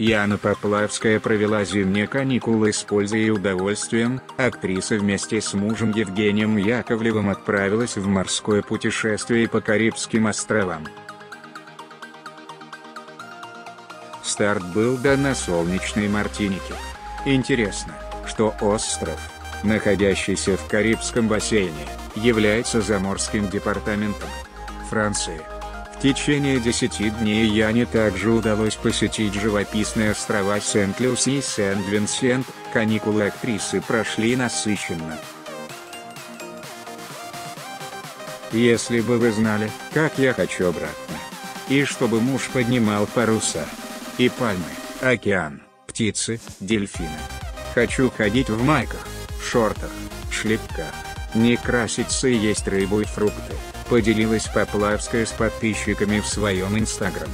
Яна Поплавская провела зимние каникулы с пользой и удовольствием, актриса вместе с мужем Евгением Яковлевым отправилась в морское путешествие по Карибским островам. Старт был дан на солнечной Мартинике. Интересно, что остров, находящийся в Карибском бассейне, является заморским департаментом Франции. В течение 10 дней Яне также удалось посетить живописные острова Сент-Люси и Сент-Винсент, каникулы актрисы прошли насыщенно. Если бы вы знали, как я хочу обратно. И чтобы муж поднимал паруса. И пальмы, океан, птицы, дельфины. Хочу ходить в майках, шортах, шлепках, не краситься и есть рыбу и фрукты поделилась Поплавская с подписчиками в своем инстаграм.